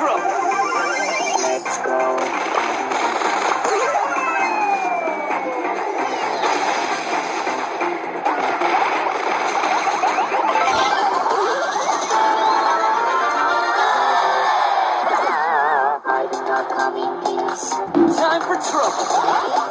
intro. Let's go. Time for trouble.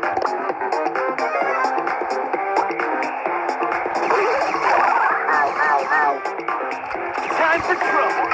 trouble.